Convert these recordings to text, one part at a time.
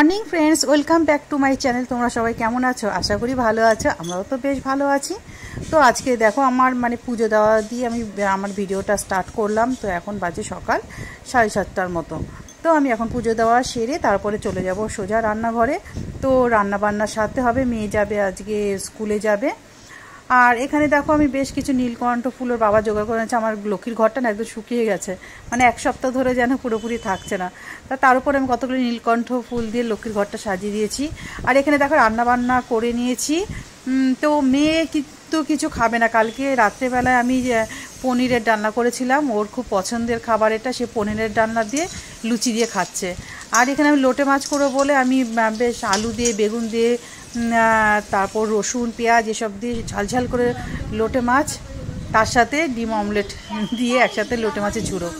Morning friends, welcome back to my channel. তোমরা সবাই কেমন আছো? আশা করি ভালো আছো। আমরাও তো বেশ ভালো আছি। তো আজকে দেখো আমার মানে পুজো দেওয়া দিয়ে আমি, আমার ভিডিওটা স্টার্ট করলাম। তো এখন বাজে সকাল সাড়ে সাতটার মতো। তো আমি এখন পুজো দেওয়া সেরে তারপরে চলে যাব সোজা রান্নাঘরে। তো রান্না বান্না সারতে হবে, মেয়ে যাবে আজকে স্কুলে যাবে। আর এখানে দেখো আমি বেশ কিছু নীলকণ্ঠ ফুলের বাবা জোগাড় করে আছে আমার লক্ষ্মীর ঘরটা না একদম শুকিয়ে গেছে। মানে এক সপ্তাহ ধরে যেন পুরোপুরি থাকছে না। তা তার উপরে আমি কতগুলো নীলকণ্ঠ ফুল দিয়ে লক্ষ্মীর ঘরটা সাজিয়ে দিয়েছি। আর এখানে দেখো রান্না বান্না করে নিয়েছি। তো মেয়ে কিন্তু কিছু খাবে না। কালকে রাত্রেবেলায় আমি পনিরের ডালনা করেছিলাম। ওর খুব পছন্দের খাবার এটা। সে পনিরের ডালনা দিয়ে লুচি দিয়ে খাচ্ছে। আর এখানে আমি লোটে মাছ করব বলে আমি বেশ আলু দিয়ে, বেগুন দিয়ে তারপর রসুন পেঁয়াজ এসব দিয়ে ঝালঝাল করে লোটে মাছ তার সাথে ডিম অমলেট দিয়ে একসাথে লোটে মাছের ঝুড়ো।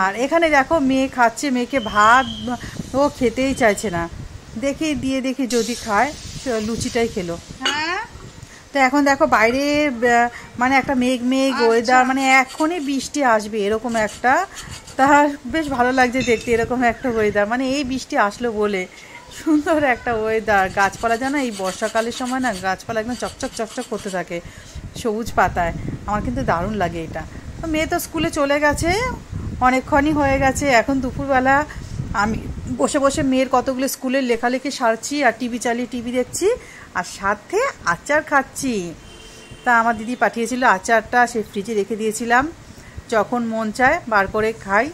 আর এখানে দেখো মেয়ে খাচ্ছে মেয়েকে ভাত ও খেতেই চাইছে না। দেখি দিয়ে দেখি যদি খায় লুচিটাই খেলো। হ্যাঁ? তো এখন দেখো বাইরে মানে একটা মেঘ মেঘ ওয়েদার মানে এখনই বৃষ্টি আসবে এরকম একটা। তার বেশ ভালো লাগছে দেখতে এরকম একটা ওয়েদার মানে এই বৃষ্টি আসলো বলে। সুন্দর একটা ওয়েদার গাছপালা জানো এই বর্ষাকালের সময় না, গাছপালা একদম চকচক চকচক করতে থাকে সবুজ পাতায়। আমার কিন্তু দারুণ লাগে এটা। তো মেয়ে তো স্কুলে চলে গেছে, অনেকক্ষণই হয়ে গেছে। এখন দুপুরবেলা আমি বসে বসে মেয়ের কতগুলো স্কুলের লেখালেখি সারছি আর টিভি চালিয়ে টিভি দেখছি আর সাথে আচার খাচ্ছি। তা আমার দিদি পাঠিয়েছিল আচারটা সে ফ্রিজে রেখে দিয়েছিলাম। যখন মন চায় বার করে খাই।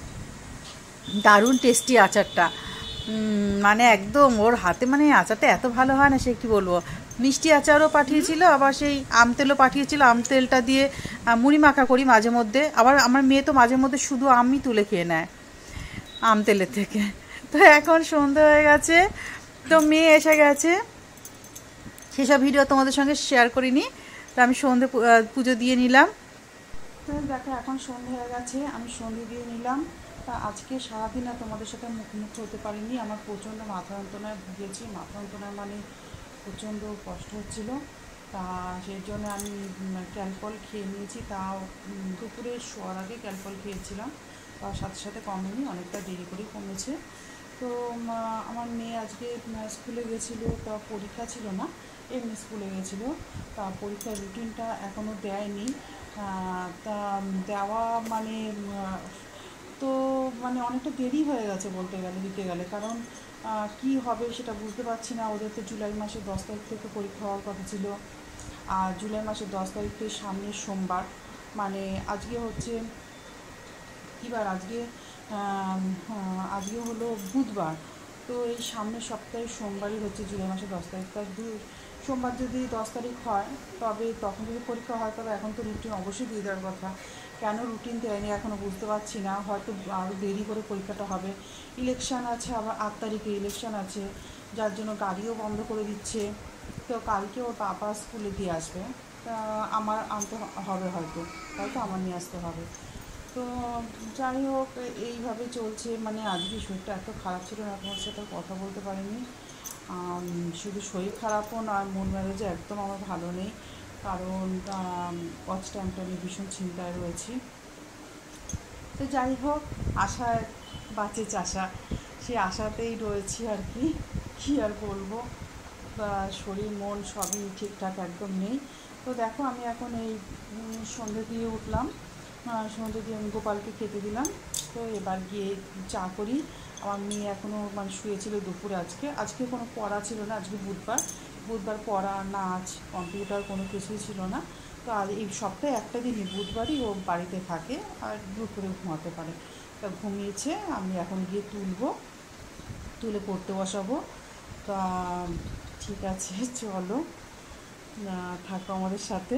দারুণ টেস্টি আচারটা। মানে একদম ওর হাতে মানে আচারটা এত ভালো হয় না, সে কী বলব? মিষ্টি আচারও পাঠিয়েছিল, আবার সেই আম তেলও পাঠিয়েছিল, আম তেলটা দিয়ে মুড়ি মাখা করি মাঝে মধ্যে। আবার আমার মেয়ে তো মাঝে মধ্যে শুধু আমই তুলে খেয়ে নেয়, আম তেলের থেকে। তো এখন সন্ধে হয়ে গেছে, তো মেয়ে এসে গেছে। সেসব ভিডিও তোমাদের সঙ্গে শেয়ার করিনি, তো আমি সন্ধে পুজো দিয়ে নিলাম। তো দেখো, এখন সন্ধে হয়ে গেছে, আমি সন্ধে দিয়ে নিলাম। তা আজকে সারাদিন আর তোমাদের সাথে মুখোমুখি হতে পারিনি। আমার প্রচণ্ড মাথা যন্ত্রণায় ভুগেছি মাথা যন্ত্রণায় মানে প্রচণ্ড কষ্ট হচ্ছিল। তা সেই জন্য আমি ক্যালপল খেয়ে নিয়েছি। তাও দুপুরে শোয়ার আগে ক্যালপল খেয়েছিলাম। তার সাথে সাথে কমেনি, অনেকটা দেরি করেই কমেছে। তো আমার মেয়ে আজকে স্কুলে গেছিল। তা পরীক্ষা ছিল না, এমনি স্কুলে গেছিল। তা পরীক্ষার রুটিনটা এখনও দেয়নি। তা দেওয়া মানে তো মানে অনেকটা দেরি হয়ে গেছে বলতে গেলে, দিতে গেলে। কারণ কি হবে সেটা বুঝতে পারছি না। ওদের তো জুলাই মাসের দশ তারিখ থেকে পরীক্ষা হওয়ার কথা ছিল। আর জুলাই মাসের দশ তারিখ থেকে সামনের সোমবার। মানে আজকে হচ্ছে কীবার আজকে আজকে হলো বুধবার। তো এই সামনের সপ্তাহে সোমবারই হচ্ছে জুলাই মাসের দশ তারিখ। তার দু সোমবার যদি দশ তারিখ হয়, তবে তখন যদি পরীক্ষা হয়, তবে এখন তো রুটিন অবশ্যই দিয়ে দেওয়ার কথা। কেন রুটিন দেয়নি এখনও বুঝতে পারছি না, হয়তো আরও দেরি করে পরীক্ষাটা হবে। ইলেকশান আছে, আবার আট তারিখে ইলেকশান আছে, যার জন্য গাড়িও বন্ধ করে দিচ্ছে। তো কালকে ওর পাপা স্কুলে দিয়ে আসবে। তা আমার আনতে হবে হয়তো হয়তো আমার নিয়ে আসতে হবে। তো যাই হোক, এইভাবে চলছে। মানে আজকে শরীরটা এত খারাপ ছিল না তোমার সাথে কথা বলতে পারিনি। শুধু শরীর খারাপও নয়, মন মেজাজে একদম আমার ভালো নেই। কারণ ওয়াচ টাইমটা নিয়ে ভীষণ চিন্তায় রয়েছি। তো যাই হোক আশায় বাঁচে চাষা। সে আশাতেই রয়েছি আর কি, কী আর বলব? শরীর, মন সবই ঠিকঠাক একদম নেই। তো দেখো, আমি এখন এই সন্ধে দিয়ে উঠলাম। সন্ধে দিয়ে আমি গোপালকে খেতে দিলাম। তো এবার গিয়ে চা করি। আমার মেয়ে এখনও মানে শুয়েছিল দুপুরে আজকে। আজকে কোনো পড়া ছিল না, আজকে বুধবার। বুধবার পড়া নাচ কম্পিউটার কোনো কিছুই ছিল না। তো আর এই সপ্তাহে একটা দিনই, বুধবারই ও বাড়িতে থাকে আর দুপুরে ঘুমাতে পারে। তা ঘুমিয়েছে, আমি এখন গিয়ে তুলব, তুলে পড়তে বসাবো। তা ঠিক আছে, চলো। থাকো আমাদের সাথে।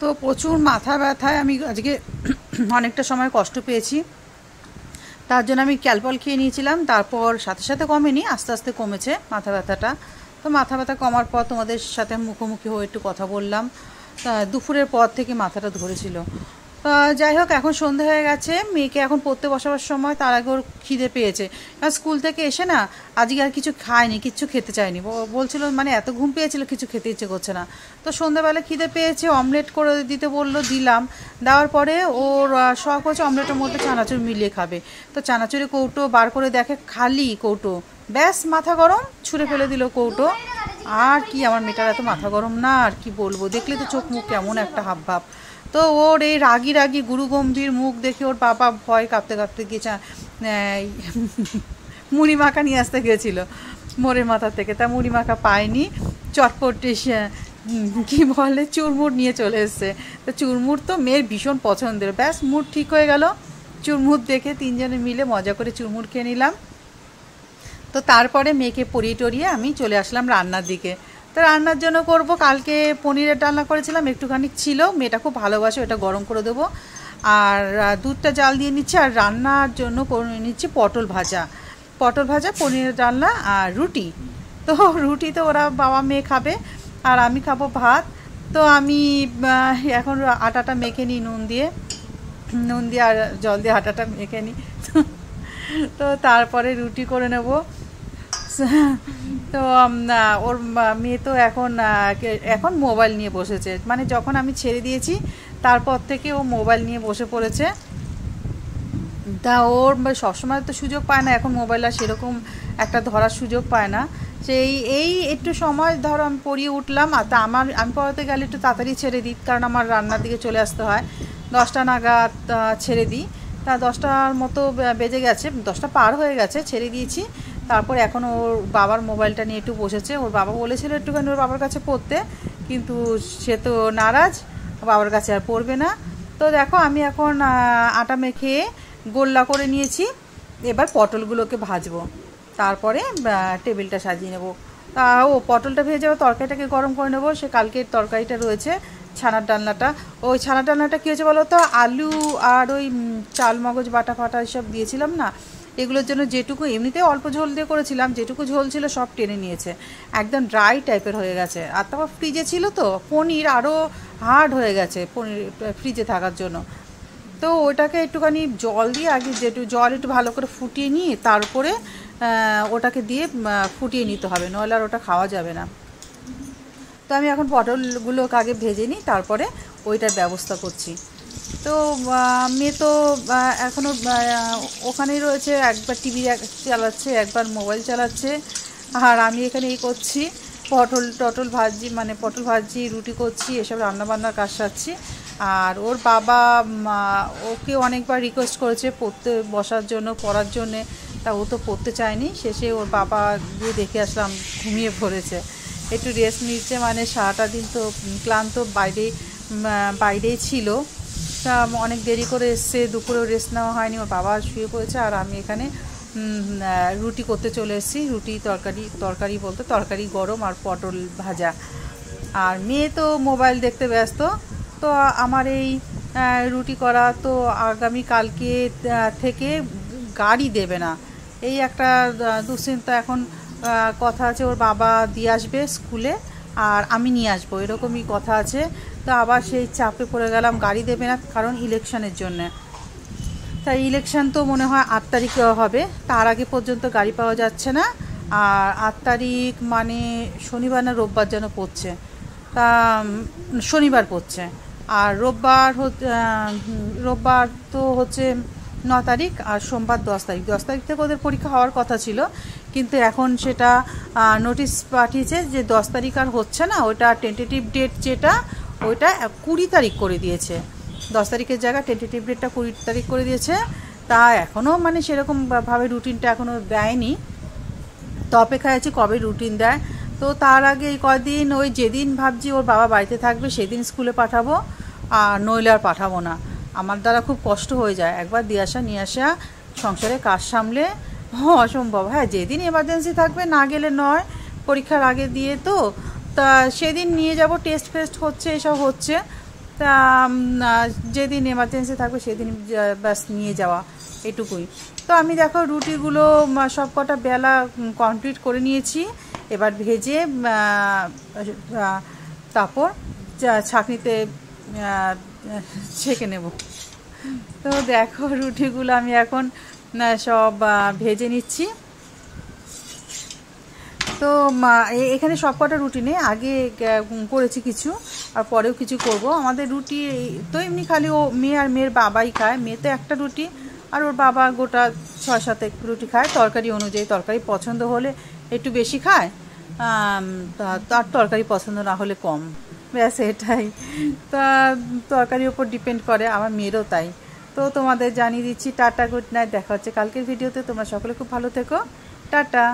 তো প্রচুর মাথা ব্যথায় আমি আজকে অনেকটা সময় কষ্ট পেয়েছি। তার জন্য আমি ক্যালপল খেয়ে নিয়েছিলাম, তারপর সাথে সাথে কমেনি, আস্তে আস্তে কমেছে মাথা ব্যথাটা। তো মাথা ব্যথা কমার পর তোমাদের সাথে মুখোমুখি হয়ে একটু কথা বললাম। দুপুরের পর থেকে মাথাটা ধরেছিল। যাই হোক, এখন সন্ধে হয়ে গেছে। মেয়েকে এখন পড়তে বসাবার সময় তার আগে ওর খিদে পেয়েছে। কারণ স্কুল থেকে এসে না আজকে আর কিছু খায়নি, কিচ্ছু খেতে চায়নি। বলছিল মানে এত ঘুম পেয়েছিল, কিছু খেতে ইচ্ছে করছে না। তো সন্ধ্যাবেলা খিদে পেয়েছে, অমলেট করে দিতে বলল, দিলাম। দেওয়ার পরে ওর শখ হচ্ছে অমলেটের মধ্যে চানাচুর মিলিয়ে খাবে। তো চানাচুরি কৌটো বার করে দেখে খালি কৌটো। ব্যাস, মাথা গরম, ছুঁড়ে ফেলে দিল কৌটো। আর কি, আমার মেয়েটার এত মাথা গরম না, আর কি বলব? দেখলে তো চোখ মুখ কেমন একটা হাব ভাব তো ওর এই রাগি রাগি গুরু গম্ভীর মুখ দেখে ওর বাবা ভয় কাঁপতে কাঁপতে গিয়ে মুড়ি মাখা নিয়ে আসতে গিয়েছিল মোড়ের মাথা থেকে। তা মুড়ি মাখা পায়নি। চটপট কি বলে, চুরমুর নিয়ে চলে এসছে। তো চুরমুর তো মেয়ের ভীষণ পছন্দের। ব্যাস, মুড ঠিক হয়ে গেল। চুরমুর দেখে তিনজনে মিলে মজা করে চুরমুর খেয়ে নিলাম। তো তারপরে মেয়েকে পরিয়ে টরিয়ে আমি চলে আসলাম রান্নার দিকে। তো রান্নার জন্য করব। কালকে পনিরের ডালনা করেছিলাম, একটুখানি ছিল। মেয়েটা খুব ভালোবাসে, ওটা গরম করে দেবো। আর দুধটা জাল দিয়ে নিচ্ছি আর রান্নার জন্য করে নিচ্ছি পটল ভাজা। পটল ভাজা, পনিরের ডালনা আর রুটি। তো রুটি তো ওরা বাবা মেয়ে খাবে, আর আমি খাব ভাত। তো আমি এখন আটাটা মেখে নিই নুন দিয়ে। নুন দিয়ে আর জল দিয়ে আটাটা মেখে নিই। তো তারপরে রুটি করে নেব। তো ওর মেয়ে তো এখন এখন মোবাইল নিয়ে বসেছে। মানে যখন আমি ছেড়ে দিয়েছি, তারপর থেকে ও মোবাইল নিয়ে বসে পড়েছে। তা ওর সবসময় তো সুযোগ পায় না, এখন মোবাইল আর সেরকম একটা ধরার সুযোগ পায় না। সেই, এই একটু সময় ধরো, আমি পড়িয়ে উঠলাম, আর তা আমার, আমি পড়াতে গেলে একটু তাড়াতাড়ি ছেড়ে দিই, কারণ আমার রান্নার দিকে চলে আসতে হয়। দশটা নাগাদ ছেড়ে দিই। তা দশটার মতো বেজে গেছে, দশটা পার হয়ে গেছে, ছেড়ে দিয়েছি। তারপর এখন ওর বাবার মোবাইলটা নিয়ে একটু বসেছে। ওর বাবা বলেছিল একটুখানি ওর বাবার কাছে পড়তে, কিন্তু সে তো নারাজ, বাবার কাছে আর পড়বে না। তো দেখো আমি এখন আটা মেখে গোল্লা করে নিয়েছি। এবার পটলগুলোকে ভাজবো। তারপরে টেবিলটা সাজিয়ে নেব। তা ও পটলটা ভেজে যাব তরকারিটাকে গরম করে নেব। সে কালকের তরকারিটা রয়েছে, ছানার ডালনাটা। ওই ছানার ডালনাটা কী হয়েছে বলো তো? আলু আর ওই চাল মগজ বাটা ফাটা এসব দিয়েছিলাম না? এগুলোর জন্য যেটুকু এমনিতে অল্প ঝোল দিয়ে করেছিলাম, যেটুকু ঝোল ছিল সব টেনে নিয়েছে। একদম ড্রাই টাইপের হয়ে গেছে। আর তারপর ফ্রিজে ছিল তো, পনির আরও হার্ড হয়ে গেছে পনির ফ্রিজে থাকার জন্য। তো ওটাকে একটুখানি জল দিয়ে আগে যেটু, জল একটু ভালো করে ফুটিয়ে নিয়ে তারপরে ওটাকে দিয়ে ফুটিয়ে নিতে হবে। নইলে আর ওটা খাওয়া যাবে না। তো আমি এখন পটলগুলোকে আগে ভেজে নিই, তারপরে ওইটার ব্যবস্থা করছি। তো মেয়ে তো এখনও ওখানেই রয়েছে, একবার টিভি চালাচ্ছে, একবার মোবাইল চালাচ্ছে। আর আমি এখানে এই করছি, পটল, টটল ভাজি মানে পটল ভাজি, রুটি করছি, এসব রান্নাবান্নার কাজ সারছি। আর ওর বাবা ওকে অনেকবার রিকোয়েস্ট করেছে পড়তে, বসার জন্য, পড়ার জন্যে। তা ও তো পড়তে চায়নি, শেষে ওর বাবা গিয়ে দেখে আসলাম, ঘুমিয়ে পড়েছে। একটু রেস্ট নিচ্ছে মানে সারাটা দিন তো ক্লান্ত বাইরে বাইরেই ছিল। অনেক দেরি করে এসছে, দুপুরেও রেস্ট নেওয়া হয়নি, ওর বাবা শুয়ে পড়েছে, আর আমি এখানে রুটি করতে চলে এসেছি, রুটি, তরকারি তরকারি বলতে তরকারি গরম আর পটল ভাজা। আর মেয়ে তো মোবাইল দেখতে ব্যস্ত, তো আমার এই রুটি করা তো আগামী কালকে থেকে গাড়ি দেবে না। এই একটা দুশ্চিন্তা এখন কথা আছে, ওর বাবা দিয়ে আসবে স্কুলে, আর আমি নিয়ে আসব, এরকমই কথা আছে। তো আবার সেই চাপে পড়ে গেলাম, গাড়ি দেবে না কারণ ইলেকশনের জন্যে। তাই ইলেকশন তো মনে হয় আট তারিখে হবে, তার আগে পর্যন্ত গাড়ি পাওয়া যাচ্ছে না। আর আট তারিখ মানে শনিবার না রোববার যেন পড়ছে। তা শনিবার পড়ছে। আর রোববার রোববার তো হচ্ছে ন তারিখ আর সোমবার দশ তারিখ। দশ তারিখ থেকে ওদের পরীক্ষা হওয়ার কথা ছিল, কিন্তু এখন সেটা নোটিশ পাঠিয়েছে যে দশ তারিখ আর হচ্ছে না, ওটা টেন্টেটিভ ডেট যেটা ওইটা কুড়ি তারিখ করে দিয়েছে। দশ তারিখের জায়গায় টেন্টেটিভ ডেটটা কুড়ি তারিখ করে দিয়েছে। তা এখনও মানে সেরকমভাবে রুটিনটা এখনও দেয়নি। তো অপেক্ষায় আছি কবে রুটিন দেয়। তো তার আগে এই কদিন ওই যেদিন ভাবছি ওর বাবা বাড়িতে থাকবে সেদিন স্কুলে পাঠাবো, আর নইলে আর পাঠাবো না। আমার দ্বারা খুব কষ্ট হয়ে যায়। একবার দিয়ে আসা, নিয়ে আসা, সংসারে কাজ সামলে, অসম্ভব। হ্যাঁ যেদিন এমার্জেন্সি থাকবে না গেলে নয়, পরীক্ষার আগে দিয়ে তো তা সেদিন নিয়ে যাব টেস্ট ফেস্ট হচ্ছে, এসব হচ্ছে। তা যেদিন এমার্জেন্সি থাকবে সেদিন ব্যাস নিয়ে যাওয়া, এটুকুই। তো আমি দেখো রুটিগুলো সব কটা বেলা কমপ্লিট করে নিয়েছি। এবার ভেজে তারপর ছাঁকনিতে ছেঁকে নেব। তো দেখো রুটিগুলো আমি এখন সব ভেজে নিচ্ছি। তো এখানে সব কটা রুটি নেই, আগে করেছি কিছু, আর পরেও কিছু করব। আমাদের রুটি তো এমনি খালি ও মেয়ে আর মেয়ের বাবাই খায়। মেয়ে তো একটা রুটি, আর ওর বাবা গোটা ছয় সাত রুটি খায়। তরকারি অনুযায়ী তরকারি পছন্দ হলে একটু বেশি খায় তার তরকারি পছন্দ না হলে কম। ব্যাস, এটাই। তা, তরকারির ওপর ডিপেন্ড করে, আমার মেয়েরও তাই। তো তোমাদের জানিয়ে দিচ্ছি, টাটা, গুড নাইট, দেখা হচ্ছে কালকের ভিডিওতে। তোমরা সকলে খুব ভালো থেকো। টাটা।